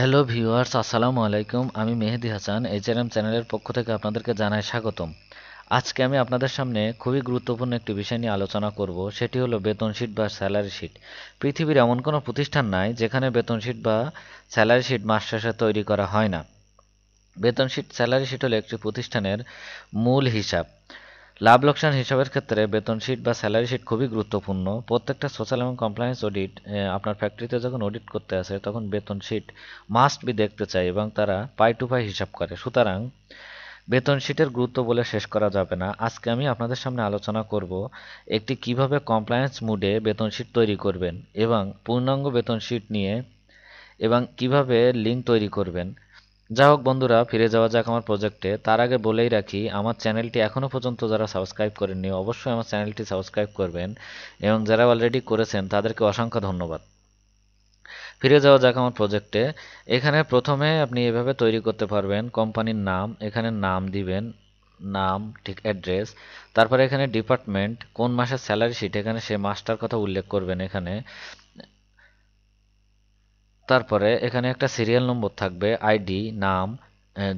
Hello viewers, আসসালামু আলাইকুম। আমি মেহেদি হাসান, এইচআরএম চ্যানেলের পক্ষ থেকে আপনাদেরকে জানাই স্বাগতম। আজকে আমি আপনাদের সামনে খুবই গুরুত্বপূর্ণ একটি বিষয় নিয়ে আলোচনা করব, সেটি হলো বেতন শিট বা স্যালারি শিট। পৃথিবীর এমন কোনো প্রতিষ্ঠান নাই যেখানে বেতন শিট বা স্যালারি শিট মাস শেষে তৈরি করা হয় না। বেতন শিট, স্যালারি শিট হলো একটি প্রতিষ্ঠানের মূল হিসাব। লাভ লোকসান হিসাবের ক্ষেত্রে বেতন শিট বা স্যালারি শিট খুবই গুরুত্বপূর্ণ। প্রত্যেকটা সোশ্যাল এবং কমপ্লায়েন্স অডিট আপনার ফ্যাক্টরিতে যখন অডিট করতে আসে, তখন বেতন শিট মাস্ট বি দেখতে চায় এবং তারা পাই টু পাই হিসাব করে। সুতরাং, বেতন শিটের গুরুত্ব বলে শেষ করা যাবে না। আজকে আমি আপনাদের সামনে আলোচনা করব একটি কীভাবে কমপ্লায়েন্স মুডে বেতন শিট তৈরি করবেন এবং পূর্ণাঙ্গ বেতন শিট নিয়ে এবং কীভাবে লিঙ্ক তৈরি করবেন। যাই হোক বন্ধুরা, ফিরে যাওয়া যাক আমার প্রজেক্টে তার আগে বলেই রাখি, আমার চ্যানেলটি এখনও পর্যন্ত যারা সাবস্ক্রাইব করেননি, অবশ্যই আমার চ্যানেলটি সাবস্ক্রাইব করবেন এবং যারা অলরেডি করেছেন, তাদেরকে অসংখ্য ধন্যবাদ। ফিরে যাওয়া যাক আমার প্রজেক্টে এখানে প্রথমে আপনি এভাবে তৈরি করতে পারবেন কোম্পানির নাম, এখানে নাম দিবেন, নাম, ঠিক অ্যাড্রেস তারপরে এখানে ডিপার্টমেন্ট কোন মাসের স্যালারি শিট এখানে সে মাসটার কথা উল্লেখ করবেন এখানে। তারপরে এখানে একটা সিরিয়াল নম্বর থাকবে আইডি নাম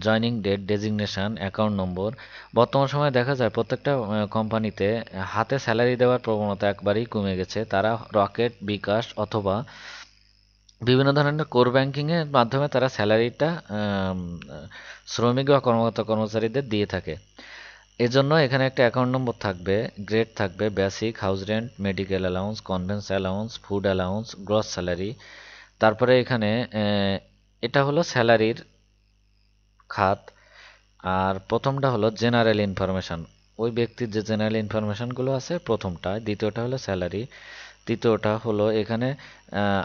joining date designation account number বর্তমান সময়ে দেখা যায় প্রত্যেকটা কোম্পানিতে হাতে স্যালারি দেওয়ার প্রবণতা একবারেই কমে গেছে। তারা রকেট বিকাশ অথবা বিভিন্ন ধরনের কোর ব্যাংকিংয়ের মাধ্যমে তারা স্যালারিটা শ্রমিক বা কর্মকর্তা কর্মচারীদের দিয়ে থাকে। এজন্য এখানে একটা অ্যাকাউন্ট নম্বর থাকবে গ্রেড থাকবে basic house rent medical allowance conveyance allowance food allowance gross salary তারপরে এখানে এটা হলো স্যালারির খাত, আর প্রথমটা হলো জেনারেল ইনফরমেশান। ওই ব্যক্তির যে জেনারেল ইনফরমেশানগুলো আছে, প্রথমটা, দ্বিতীয়টা হলো স্যালারি, তৃতীয়টা হলো এখানে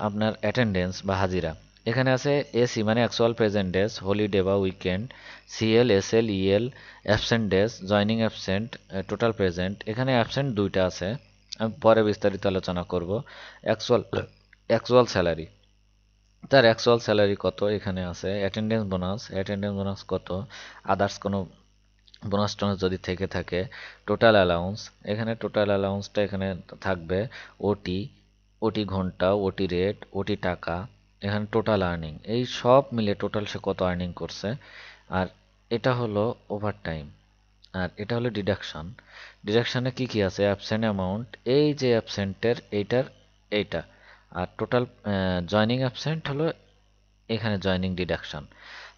আপনার অ্যাটেন্ডেন্স বা হাজিরা। এখানে আছে এসি মানে অ্যাকচুয়াল প্রেজেন্ট ডেজ, হলিডে বা weekend CL SL EL absent days, joining absent total present. এখানে অ্যাবসেন্ট দুইটা আছে, আমি পরে বিস্তারিত আলোচনা করব। Actual actual salary. তার অ্যাকচুয়াল স্যালারি কত এখানে আছে? অ্যাটেন্ডেন্স বোনাস অ্যাটেন্ডেন্স বোনাস কত? আদার্স কোনো বোনাস টোনাস যদি থেকে থাকে টোটাল অ্যালাউন্স এখানে টোটাল অ্যালাউন্সটা এখানে থাকবে ওটি ওটি ঘণ্টা ওটি রেট ওটি টাকা, এখানে টোটাল আর্নিং এই সব মিলে টোটাল সে কত আর্নিং করছে? আর এটা হলো ওভার টাইম আর এটা হলো ডিডাকশন ডিডাকশানে কি কি আছে? অ্যাবসেন্ট অ্যামাউন্ট এই যে অ্যাবসেন্টের এইটার, এইটা আর টোটাল জয়নিং অ্যাবসেন্ট হলো এখানে জয়নিং ডিডাকশন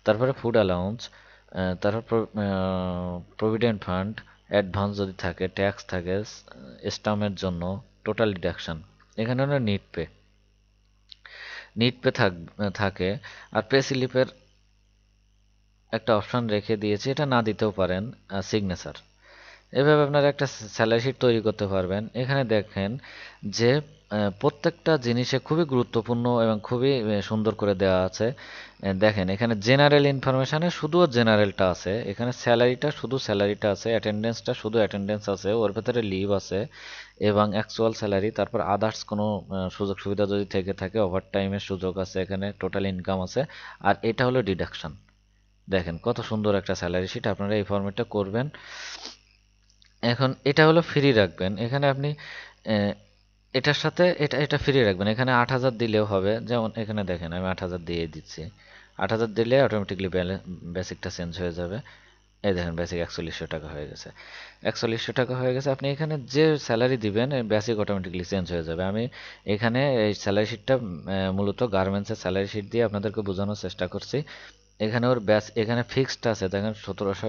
তারপরে ফুড অ্যালাউন্স তারপর প্রভিডেন্ট ফান্ড অ্যাডভান্স যদি থাকে ট্যাক্স থাকে স্টামের জন্য টোটাল ডিডাকশন এখানে হলো নিট পে নিট পে থাক, থাকে। আর পে স্লিপের একটা অপশান রেখে দিয়েছি, এটা না দিতেও পারেন সিগনেচার এভাবে আপনারা একটা স্যালারি শিট তৈরি করতে পারবেন। এখানে দেখেন যে প্রত্যেকটা জিনিসে খুবই গুরুত্বপূর্ণ এবং খুবই সুন্দর করে দেওয়া আছে। দেখেন, এখানে জেনারেল ইনফরমেশানে শুধু জেনারেলটা আছে। এখানে স্যালারিটা শুধু স্যালারিটা আছে অ্যাটেন্ডেন্সটা শুধু অ্যাটেন্ডেন্স আছে, ওর ভেতরে লিভ আছে এবং অ্যাকচুয়াল স্যালারি তারপর আদার্স কোনো সুযোগ সুবিধা যদি থেকে থাকে ওভার টাইমের সুযোগ আছে, এখানে টোটাল ইনকাম আছে। আর এটা হলো ডিডাকশন দেখেন, কত সুন্দর একটা স্যালারি শিট আপনারা এই ফর্মেটটা করবেন। এখন এটা হলো ফ্রি রাখবেন। এখানে আপনি এটার সাথে এটা এটা ফ্রি রাখবেন। এখানে আট হাজার দিলেও হবে। যেমন এখানে দেখেন, আমি আট হাজার দিয়ে দিচ্ছি। আট হাজার দিলে অটোমেটিকলি বেসিকটা চেঞ্জ হয়ে যাবে। এই দেখেন বেসিক একচল্লিশশো টাকা হয়ে গেছে। একচল্লিশশো টাকা হয়ে গেছে। আপনি এখানে যে স্যালারি দিবেন বেসিক অটোমেটিকলি চেঞ্জ হয়ে যাবে। আমি এখানে এই স্যালারি শিটটা মূলত গার্মেন্টসের স্যালারি শিট দিয়ে আপনাদেরকে বোঝানোর চেষ্টা করছি। এখানে ওর ব্যাস, এখানে ফিক্সড আছে। দেখেন সতেরোশো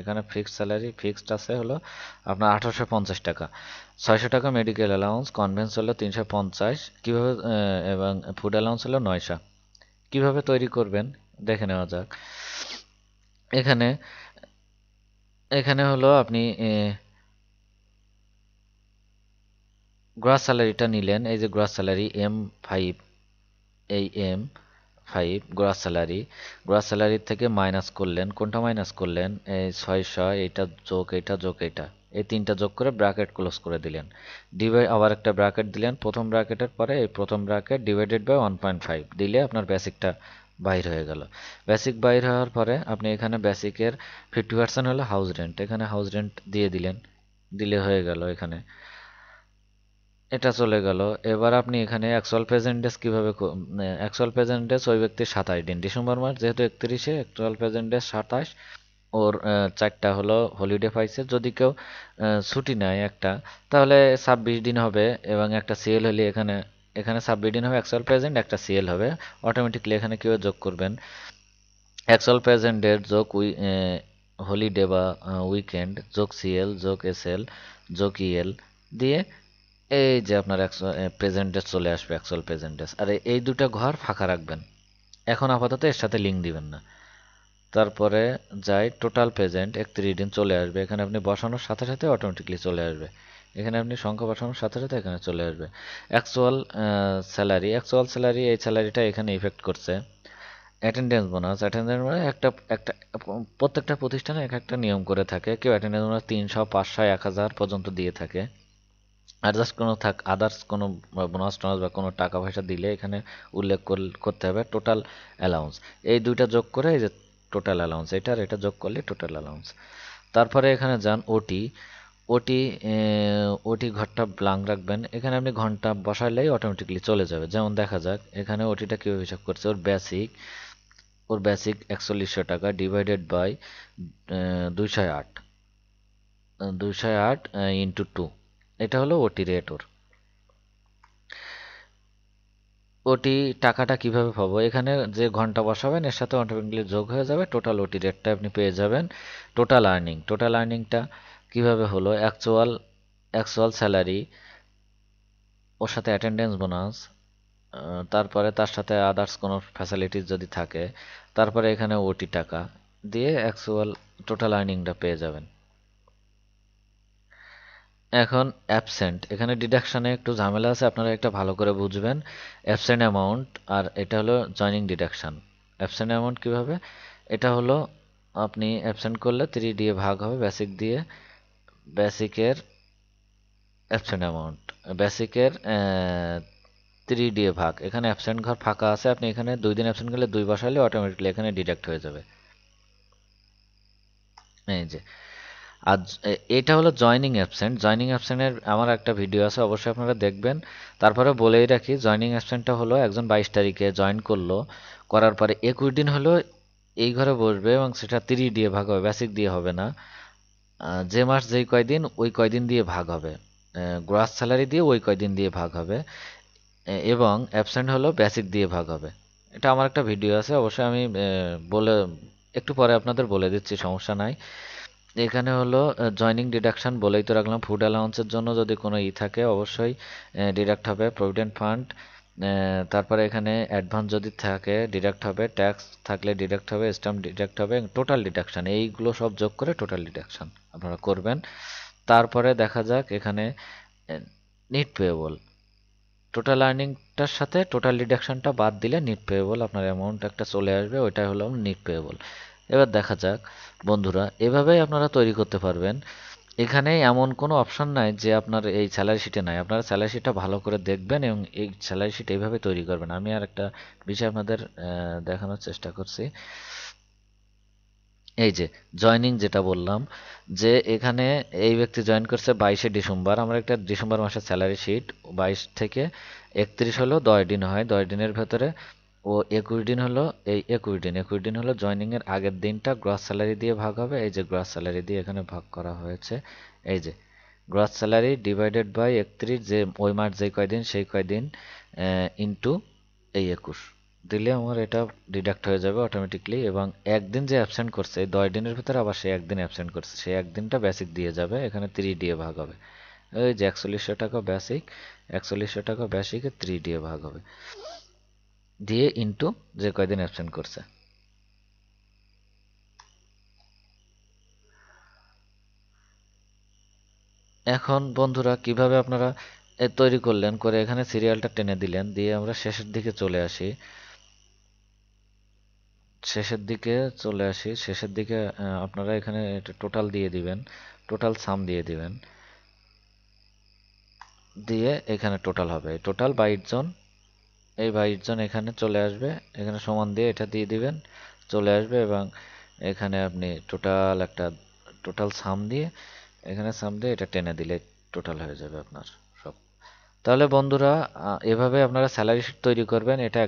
এখানে ফিক্সড স্যালারি ফিক্সড আছে হলো আপনার আঠারোশো পঞ্চাশ টাকা। ছয়শো টাকা মেডিকেল অ্যালাউন্স কনভেন্স হলো তিনশো পঞ্চাশ। কীভাবে এবং ফুড অ্যালাউন্স হলো নয়শো। কীভাবে তৈরি করবেন? দেখে নেওয়া যাক। এখানে এখানে হলো আপনি গ্রাস স্যালারিটা নিলেন। এই যে গ্রাস স্যালারি এম ফাইভ এই M five gross salary gross স্যালারির থেকে মাইনাস করলেন, কোনটা মাইনাস করলেন? এই ছয় ছয় এইটা যোগ এইটা যোগ, এইটা। এই তিনটা যোগ করে ব্র্যাকেট ক্লোজ করে দিলেন। ডিভাইড আবার একটা ব্র্যাকেট দিলেন। প্রথম ব্র্যাকেটের পরে এই প্রথম bracket divided by one point five দিলে আপনার বেসিকটা বাইর হয়ে গেল। বেসিক বাইর হওয়ার পরে আপনি এখানে বেসিকের ফিফটি পার্সেন্ট হলো হাউস রেন্ট এখানে হাউস রেন্ট দিয়ে দিলেন। দিলে হয়ে গেল এখানে। এটা চলে গেল। এবার আপনি এখানে অ্যাকচুয়াল প্রেজেন্ট ডেস কীভাবে অ্যাকচুয়াল প্রেজেন্ট ডেস ওই ব্যক্তির সাতাশ দিন। ডিসেম্বর মাস যেহেতু একত্রিশে অ্যাকচুয়াল প্রেজেন্ট ডেস সাতাশ। ওর চারটা হলো হলিডে পাইছে। যদি কেউ ছুটি নেয় একটা, তাহলে ছাব্বিশ দিন হবে এবং একটা সিএল হলে এখানে এখানে ছাব্বিশ দিন হবে অ্যাকচুয়াল প্রেজেন্ট একটা সিএল হবে। অটোমেটিকলি এখানে কেউ যোগ করবেন? অ্যাকচুয়াল প্রেজেন্ট ডেট যোগ উই হলিডে বা উইকেন্ড যোগ সিএল যোগ এসএল যোগ ইএল দিয়ে এই যে আপনার প্রেজেন্ট ডেট চলে আসবে অ্যাকচুয়াল প্রেজেন্ট ডেট আর, এই দুটো ঘর ফাঁকা রাখবেন। এখন আপাতত এর সাথে লিঙ্ক দিবেন না। তারপরে যাই টোটাল প্রেজেন্ট একত্রিশ দিন চলে আসবে। এখানে আপনি বসানোর সাথে সাথে অটোমেটিকলি চলে আসবে। এখানে আপনি সংখ্যা বসানোর সাথে সাথে এখানে চলে আসবে। অ্যাকচুয়াল স্যালারি অ্যাকচুয়াল স্যালারি এই স্যালারিটা এখানে ইফেক্ট করছে। অ্যাটেন্ডেন্স বোনাস অ্যাটেন্ডেন্স মানে একটা একটা, প্রত্যেকটা প্রতিষ্ঠানে এক একটা নিয়ম করে থাকে। কেউ অ্যাটেন্ডেন্স বোনাস তিনশো, পাঁচশো, এক হাজার পর্যন্ত দিয়ে থাকে। আর জাস্ট কোনো থাক আদার্স কোনো বোনাস টোনাস বা কোনো টাকা পয়সা দিলে এখানে উল্লেখ কর- করতে হবে টোটাল অ্যালাউন্স এই দুইটা যোগ করে এই যে টোটাল অ্যালাউন্স এটা আর এটা যোগ করলে টোটাল অ্যালাউন্স তারপরে এখানে যান ওটি ওটি ওটি ঘরটা ব্লাঙ্ক রাখবেন। এখানে আপনি ঘণ্টা বসাইলেই অটোমেটিকলি চলে যাবে। যেমন দেখা যাক, এখানে ওটিটা কীভাবে হিসাব করছে? ওর বেসিক ওর বেসিক একচল্লিশশো টাকা ডিভাইডেড বাই দুইশো আট। দুইশো আট ইন্টু টু এটা হলো ওটি রেট ওর। ওটি টাকাটা কীভাবে পাবো? এখানে যে ঘণ্টা বসাবেন, এর সাথে অটোমেটিকলি যোগ হয়ে যাবে টোটাল ওটি রেটটা আপনি পেয়ে যাবেন। টোটাল আর্নিং টোটাল আর্নিংটা কীভাবে হলো? অ্যাকচুয়াল অ্যাকচুয়াল স্যালারি ওর সাথে অ্যাটেন্ডেন্স বোনাস তারপরে তার সাথে আদার্স কোনো ফ্যাসিলিটিস যদি থাকে, তারপরে এখানে ওটি টাকা দিয়ে অ্যাকচুয়াল টোটাল আর্নিংটা পেয়ে যাবেন। এখন অ্যাবসেন্ট এখানে ডিডাকশানে একটু ঝামেলা আছে, আপনারা একটা ভালো করে বুঝবেন। অ্যাবসেন্ট অ্যামাউন্ট আর এটা হলো জয়নিং ডিডাকশান অ্যাবসেন্ট অ্যামাউন্ট কীভাবে? এটা হলো আপনি অ্যাবসেন্ট করলে থ্রি দিয়ে ভাগ হবে বেসিক দিয়ে বেসিকের অ্যাবসেন্ট অ্যামাউন্ট বেসিকের থ্রি দিয়ে ভাগ। এখানে অ্যাবসেন্ট ঘর ফাঁকা আছে, আপনি এখানে দুই দিন অ্যাবসেন্ট করলে দুই বসালে অটোমেটিকলি এখানে ডিডাক্ট হয়ে যাবে। এই যে। আর এটা হলো জয়নিং অ্যাবসেন্ট জয়নিং অ্যাবসেন্টের আমার একটা ভিডিও আছে, অবশ্যই আপনারা দেখবেন। তারপরে বলেই রাখি জয়নিং অ্যাবসেন্টটা হলো একজন বাইশ তারিখে জয়েন করল। করার পরে একুশ দিন হলো এই ঘরে বসবে এবং সেটা তিরিশ দিয়ে ভাগ হবে বেসিক দিয়ে হবে না। যে মাস যেই কয়দিন ওই কয়দিন দিয়ে ভাগ হবে। গ্রাস স্যালারি দিয়ে ওই কয়দিন দিয়ে ভাগ হবে। এবং অ্যাবসেন্ট হলো বেসিক দিয়ে ভাগ হবে। এটা আমার একটা ভিডিও আছে, অবশ্যই আমি বলে, একটু পরে আপনাদের বলে দিচ্ছি, সমস্যা নাই। এখানে হলো জয়নিং ডিডাকশন বলেই তো রাখলাম। ফুড অ্যালাউন্সের জন্য যদি কোনো ই থাকে, অবশ্যই ডিডাক্ট হবে। প্রভিডেন্ট ফান্ড তারপরে এখানে অ্যাডভান্স যদি থাকে ডিডাক্ট হবে। ট্যাক্স থাকলে ডিডাক্ট হবে স্ট্যাম্প ডিডাক্ট হবে টোটাল ডিডাকশন এইগুলো সব যোগ করে টোটাল ডিডাকশন আপনারা করবেন। তারপরে দেখা যাক এখানে নিট পেয়েবল টোটাল আর্নিংটার সাথে টোটাল ডিডাকশনটা বাদ দিলে নিট পেয়েবল আপনার অ্যামাউন্ট একটা চলে আসবে, ওইটাই হলো নিট পেয়েবল এবার দেখা যাক, বন্ধুরা, এভাবেই আপনারা তৈরি করতে পারবেন। এখানে এমন কোনো অপশন নাই যে আপনার এই স্যালারি শিটে নাই। আপনারা স্যালারি শিটটা ভালো করে দেখবেন এবং এই স্যালারি শিট এইভাবে তৈরি করবেন। আমি আর একটা বিষয় আপনাদের দেখানোর চেষ্টা করছি। এই যে জয়নিং যেটা বললাম, যে এখানে এই ব্যক্তি জয়েন করছে বাইশে ডিসেম্বর। আমরা একটা ডিসেম্বর মাসের স্যালারি শিট বাইশ থেকে একত্রিশ হলো দশ দিন হয়। দশ দিনের ভেতরে ও একুশ দিন হলো, এই একুশ দিন একুশ দিন হলো জয়নিং এর আগের দিনটা গ্রস স্যালারি দিয়ে ভাগ হবে। এই যে গ্রস স্যালারি দিয়ে এখানে ভাগ করা হয়েছে। এই যে গ্রস স্যালারি ডিভাইডেড বাই একত্রিশ, যে ওই মাস যেই কয়দিন, সেই কয়দিন ইনটু এই একুশ। দিলে আমার এটা ডিডাক্ট হয়ে যাবে অটোমেটিকলি এবং একদিন যে অ্যাবসেন্ট করছে, এই দশ দিনের ভিতরে আবার সে একদিন অ্যাবসেন্ট করছে। সেই একদিনটা বেসিক দিয়ে যাবে, এখানে থ্রি দিয়ে ভাগ হবে। ওই যে একচল্লিশশো টাকা বেসিক একচল্লিশশো টাকা বেসিকে থ্রি দিয়ে ভাগ হবে। দিয়ে ইন্টু যে কয়দিন অ্যাবসেন্ট করছে? এখন বন্ধুরা, কীভাবে আপনারা তৈরি করলেন, করে এখানে সিরিয়ালটা টেনে দিলেন, দিয়ে আমরা শেষের দিকে চলে আসি। শেষের দিকে চলে আসি। শেষের দিকে আপনারা এখানে টোটাল দিয়ে দিবেন টোটাল সাম দিয়ে দিবেন। দিয়ে এখানে টোটাল হবে। টোটাল বাইশ জন এই বাইশজন এখানে চলে আসবে, এখানে সমান দিয়ে এটা দিয়ে দিবেন, চলে আসবে এবং এখানে আপনি টোটাল একটা টোটাল সাম দিয়ে এখানে সাম দিয়ে এটা টেনে দিলে টোটাল হয়ে যাবে আপনার সব। তাহলে বন্ধুরা এভাবে আপনারা স্যালারি শিট তৈরি করবেন, এটা